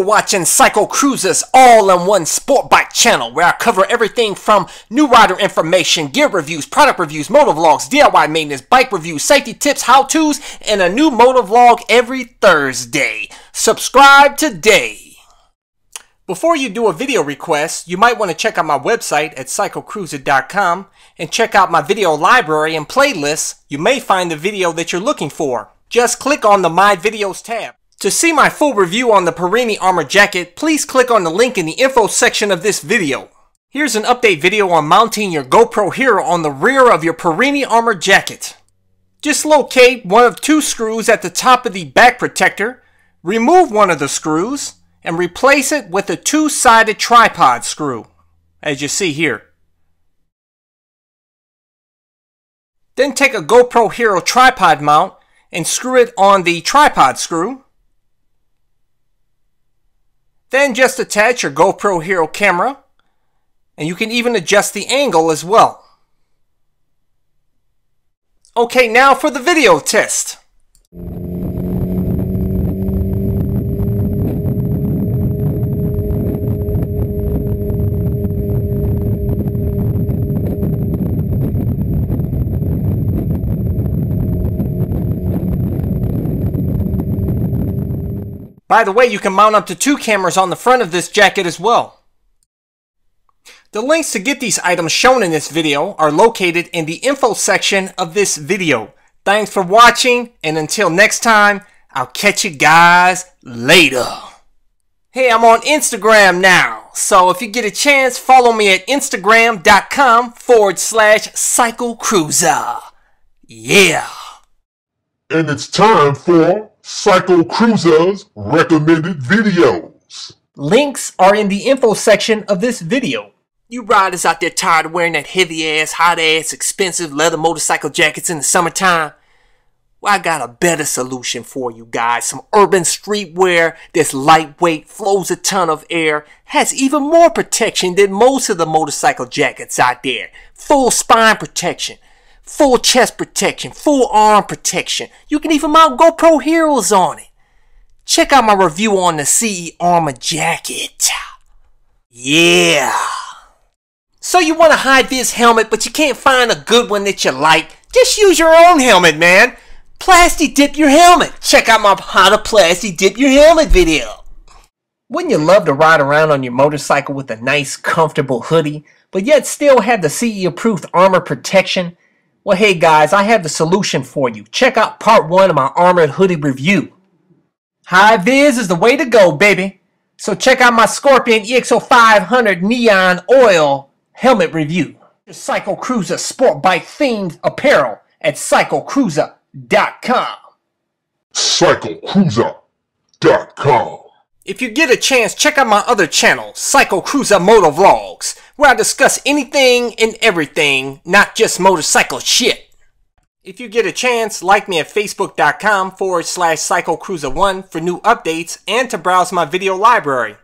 watching CycleCruza's all-in-one sport bike channel where I cover everything from new rider information, gear reviews, product reviews, motovlogs, DIY maintenance, bike reviews, safety tips, how-tos, and a new motovlog every Thursday. Subscribe today. Before you do a video request, you might want to check out my website at cyclecruza.com and check out my video library and playlists. You may find the video that you're looking for. Just click on the My Videos tab. To see my full review on the Perrini Armor Jacket, please click on the link in the info section of this video. Here's an update video on mounting your GoPro Hero on the rear of your Perrini Armor Jacket. Just locate one of two screws at the top of the back protector, remove one of the screws, and replace it with a two-sided tripod screw, as you see here. Then take a GoPro Hero tripod mount and screw it on the tripod screw. Then just attach your GoPro Hero camera and you can even adjust the angle as well. Okay, now for the video test. By the way, you can mount up to two cameras on the front of this jacket as well. The links to get these items shown in this video are located in the info section of this video. Thanks for watching, and until next time, I'll catch you guys later. Hey, I'm on Instagram now, so if you get a chance, follow me at instagram.com forward slash cyclecruza. Yeah. And it's time for CycleCruza's recommended videos. Links are in the info section of this video. You riders out there tired of wearing that heavy ass, hot ass, expensive leather motorcycle jackets in the summertime? Well, I got a better solution for you guys. Some urban streetwear that's lightweight, flows a ton of air, has even more protection than most of the motorcycle jackets out there. Full spine protection, full chest protection, full arm protection. You can even mount GoPro Heroes on it. Check out my review on the CE Armor Jacket. Yeah. So you want to hide this helmet, but you can't find a good one that you like? Just use your own helmet, man. Plasti dip your helmet. Check out my how to plasti dip your helmet video. Wouldn't you love to ride around on your motorcycle with a nice, comfortable hoodie, but yet still have the CE approved armor protection? Well, hey guys, I have the solution for you. Check out part one of my armored hoodie review. High vis is the way to go, baby. So check out my Scorpion EXO 500 Neon Oil helmet review. Your CycleCruza sport bike themed apparel at cyclecruza.com. CycleCruza.com. If you get a chance, check out my other channel, CycleCruza Moto Vlogs, where I discuss anything and everything, not just motorcycle shit. If you get a chance, like me at facebook.com forward slash cyclecruza1 for new updates and to browse my video library.